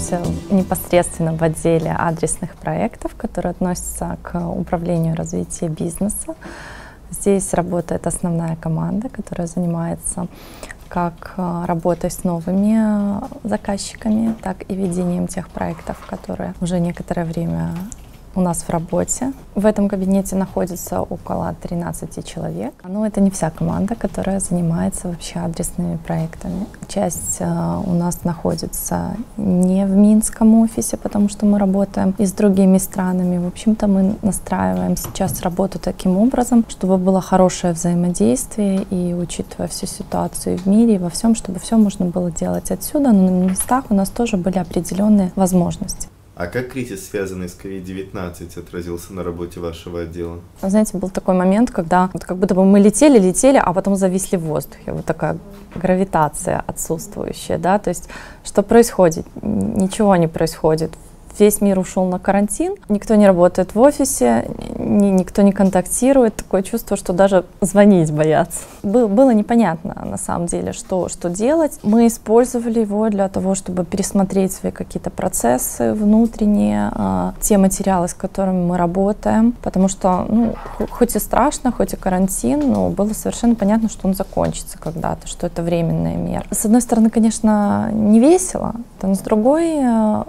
находимся непосредственно в отделе адресных проектов, которые относятся к управлению развития бизнеса. Здесь работает основная команда, которая занимается как э, работой с новыми заказчиками, так и ведением тех проектов, которые уже некоторое время у нас в работе. В этом кабинете находится около 13 человек. Но это не вся команда, которая занимается вообще адресными проектами. Часть э, у нас находится не в Минском офисе, потому что мы работаем и с другими странами. В общем-то, мы настраиваем сейчас работу таким образом, чтобы было хорошее взаимодействие и учитывая всю ситуацию в мире и во всем, чтобы все можно было делать отсюда, но на местах у нас тоже были определенные возможности. А как кризис, связанный с COVID-19, отразился на работе вашего отдела? Знаете, был такой момент, когда вот как будто бы мы летели, летели, а потом зависли в воздухе. Вот такая гравитация отсутствующая, да, то есть что происходит? Ничего не происходит весь мир ушел на карантин, никто не работает в офисе, ни, никто не контактирует, такое чувство, что даже звонить боятся. Был, было непонятно на самом деле, что, что делать. Мы использовали его для того, чтобы пересмотреть свои какие-то процессы внутренние, э, те материалы, с которыми мы работаем, потому что, ну, хоть и страшно, хоть и карантин, но было совершенно понятно, что он закончится когда-то, что это временная мера. С одной стороны, конечно, не весело, но с другой э,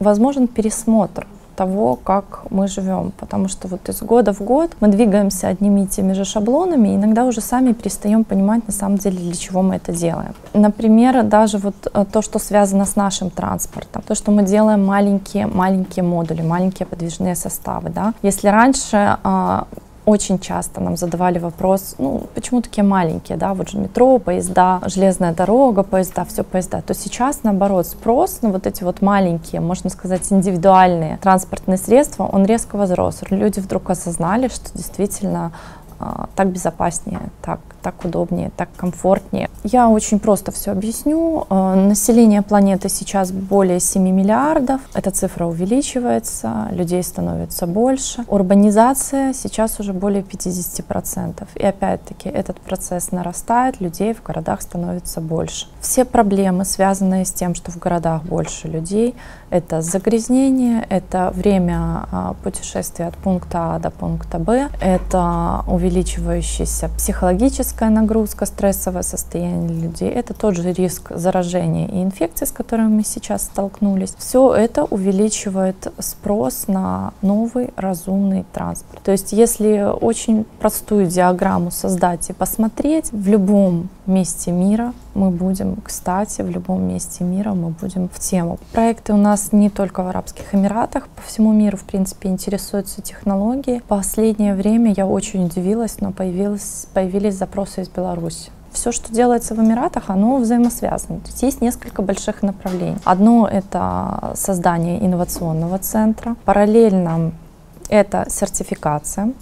возможен пересмотр того, как мы живем, потому что вот из года в год мы двигаемся одними и теми же шаблонами, и иногда уже сами перестаем понимать на самом деле, для чего мы это делаем. Например, даже вот э, то, что связано с нашим транспортом, то, что мы делаем маленькие-маленькие модули, маленькие подвижные составы, да. Если раньше а, очень часто нам задавали вопрос, ну, почему такие маленькие, да, вот же метро, поезда, железная дорога, поезда, все поезда, то сейчас, наоборот, спрос на вот эти вот маленькие, можно сказать, индивидуальные транспортные средства, он резко возрос. Люди вдруг осознали, что действительно а, так безопаснее, так, так удобнее, так комфортнее. Я очень просто все объясню. А, население планеты сейчас более 7 миллиардов. Эта цифра увеличивается, людей становится больше. Урбанизация сейчас уже более 50%. И опять-таки этот процесс нарастает, людей в городах становится больше. Все проблемы, связанные с тем, что в городах больше людей, это загрязнение, это время а, путешествия от пункта А до пункта Б, это увеличивающаяся психологическая нагрузка, стрессовое состояние людей, это тот же риск заражения и инфекций, с которыми мы сейчас столкнулись. Все это увеличивает спрос на новый разумный транспорт. То есть если очень простую диаграмму создать и посмотреть, в любом месте мира мы будем, кстати, в любом месте мира мы будем в тему. Проекты у нас не только в Арабских Эмиратах, по всему миру, в принципе, интересуются технологии. Последнее время я очень удивилась, но появилось, появились запросы из Беларуси все, что делается в Эмиратах, оно взаимосвязано. То есть есть несколько больших направлений. Одно — это создание инновационного центра. Параллельно это сертификация,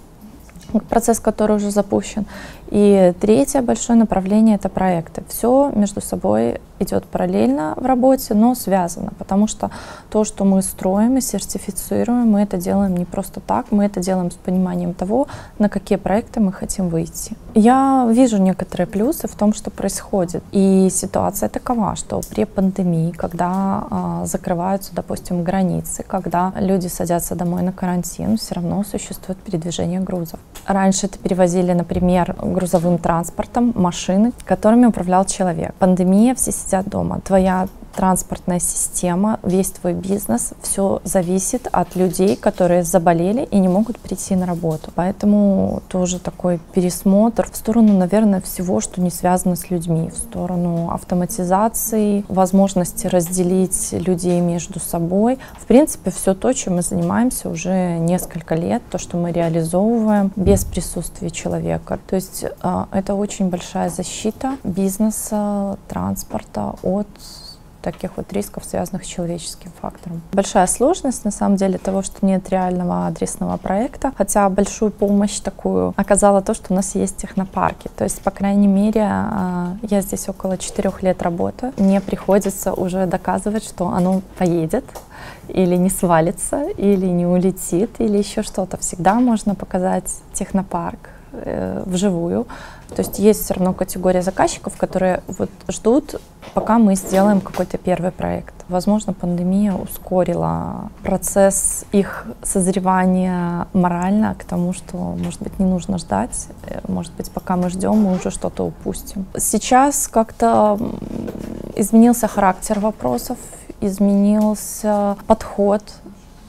процесс, который уже запущен. И третье большое направление — это проекты. Все между собой идет параллельно в работе, но связано, потому что то, что мы строим и сертифицируем, мы это делаем не просто так, мы это делаем с пониманием того, на какие проекты мы хотим выйти. Я вижу некоторые плюсы в том, что происходит. И ситуация такова, что при пандемии, когда э, закрываются, допустим, границы, когда люди садятся домой на карантин, все равно существует передвижение грузов. Раньше это перевозили, например, грузовым транспортом машины, которыми управлял человек. Пандемия, все сидят дома. Твоя транспортная система, весь твой бизнес, все зависит от людей, которые заболели и не могут прийти на работу. Поэтому тоже такой пересмотр в сторону, наверное, всего, что не связано с людьми, в сторону автоматизации, возможности разделить людей между собой. В принципе, все то, чем мы занимаемся уже несколько лет, то, что мы реализовываем без присутствия человека. То есть а, это очень большая защита бизнеса, транспорта от таких вот рисков, связанных с человеческим фактором. Большая сложность, на самом деле, того, что нет реального адресного проекта, хотя большую помощь такую оказало то, что у нас есть технопарки. То есть, по крайней мере, а, я здесь около четырех лет работаю, мне приходится уже доказывать, что оно поедет, или не свалится, или не улетит, или еще что-то. Всегда можно показать технопарк, э, вживую. То есть есть все равно категория заказчиков, которые вот ждут, пока мы сделаем какой-то первый проект. Возможно, пандемия ускорила процесс их созревания морально к тому, что, может быть, не нужно ждать, э, может быть, пока мы ждем, мы уже что-то упустим. Сейчас как-то изменился характер вопросов, изменился подход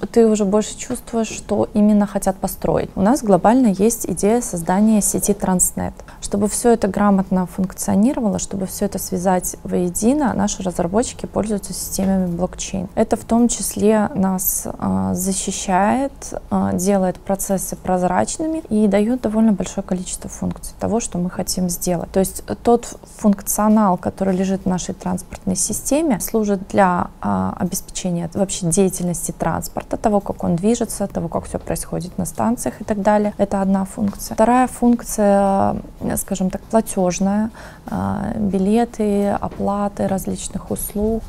ты уже больше чувствуешь, что именно хотят построить. У нас глобально есть идея создания сети Transnet. Чтобы все это грамотно функционировало, чтобы все это связать воедино, наши разработчики пользуются системами блокчейн. Это в том числе нас э, защищает, э, делает процессы прозрачными и дает довольно большое количество функций того, что мы хотим сделать. То есть тот функционал, который лежит в нашей транспортной системе, служит для э, обеспечения вообще деятельности транспорта от того, как он движется, того, как все происходит на станциях и так далее. Это одна функция. Вторая функция, скажем так, платежная. А, билеты, оплаты различных услуг,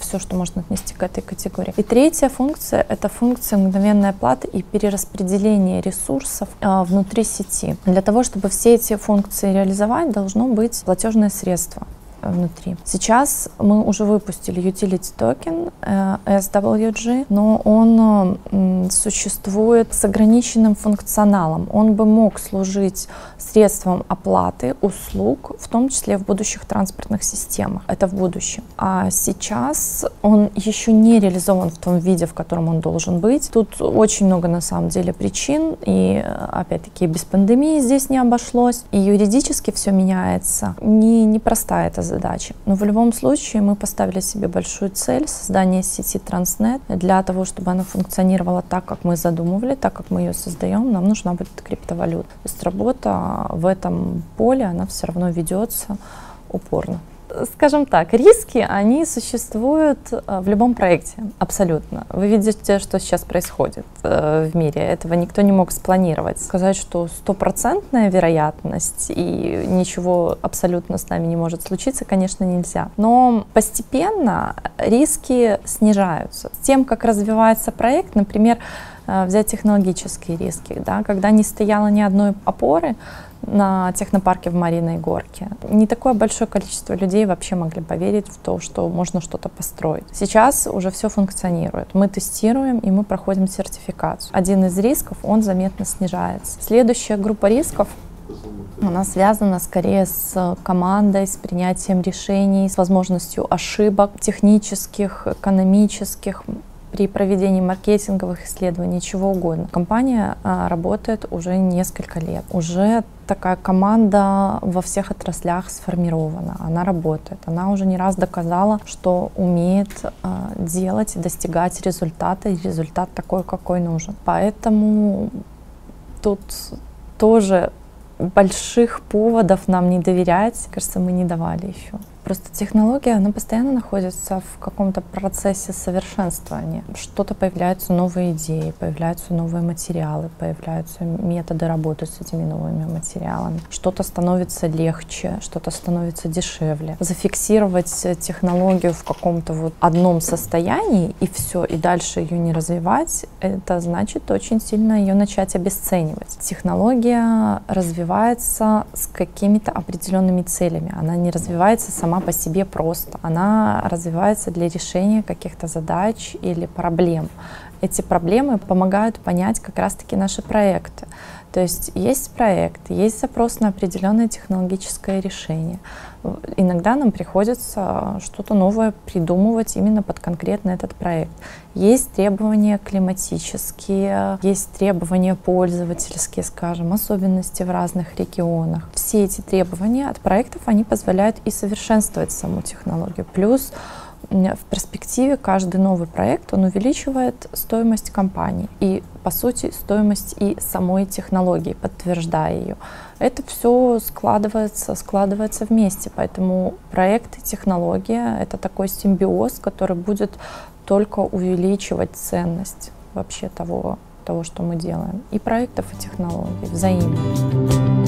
все, что можно отнести к этой категории. И третья функция — это функция мгновенной оплаты и перераспределения ресурсов внутри сети. Для того, чтобы все эти функции реализовать, должно быть платежное средство внутри. Сейчас мы уже выпустили utility токен э, SWG, но он существует с ограниченным функционалом. Он бы мог служить средством оплаты услуг, в том числе в будущих транспортных системах. Это в будущем. А сейчас он еще не реализован в том виде, в котором он должен быть. Тут очень много на самом деле причин, и опять-таки без пандемии здесь не обошлось, и юридически все меняется. Не, не простая эта задачи. Но в любом случае мы поставили себе большую цель создания сети Transnet. Для того, чтобы она функционировала так, как мы задумывали, так, как мы ее создаем, нам нужна будет криптовалюта. То есть работа в этом поле, она все равно ведется упорно скажем так, риски, они существуют э, в любом проекте, абсолютно. Вы видите, что сейчас происходит э, в мире. Этого никто не мог спланировать. Сказать, что стопроцентная вероятность и ничего абсолютно с нами не может случиться, конечно, нельзя. Но постепенно риски снижаются. С тем, как развивается проект, например, взять технологические риски, да, когда не стояло ни одной опоры, на технопарке в Мариной Горке. Не такое большое количество людей вообще могли поверить в то, что можно что-то построить. Сейчас уже все функционирует. Мы тестируем и мы проходим сертификацию. Один из рисков, он заметно снижается. Следующая группа рисков она связана скорее с командой, с принятием решений, с возможностью ошибок технических, экономических, при проведении маркетинговых исследований, чего угодно. Компания а, работает уже несколько лет. Уже такая команда во всех отраслях сформирована, она работает. Она уже не раз доказала, что умеет а, делать достигать результата, и результат такой, какой нужен. Поэтому тут тоже больших поводов нам не доверять, кажется, мы не давали еще. Просто технология, она постоянно находится в каком-то процессе совершенствования. Что-то появляются новые идеи, появляются новые материалы, появляются методы работы с этими новыми материалами. Что-то становится легче, что-то становится дешевле. Зафиксировать технологию в каком-то вот одном состоянии и все, и дальше ее не развивать, это значит очень сильно ее начать обесценивать. Технология развивается с какими-то определенными целями. Она не развивается сама сама по себе просто. Она развивается для решения каких-то задач или проблем. Эти проблемы помогают понять как раз-таки наши проекты. То есть есть проект, есть запрос на определенное технологическое решение. Иногда нам приходится что-то новое придумывать именно под конкретно этот проект. Есть требования климатические, есть требования пользовательские, скажем, особенности в разных регионах. Все эти требования от проектов, они позволяют и совершенствовать саму технологию. Плюс в перспективе каждый новый проект, он увеличивает стоимость компании и, по сути, стоимость и самой технологии, подтверждая ее. Это все складывается, складывается вместе, поэтому проект и технология — это такой симбиоз, который будет только увеличивать ценность вообще того, того, что мы делаем. И проектов, и технологий взаимно.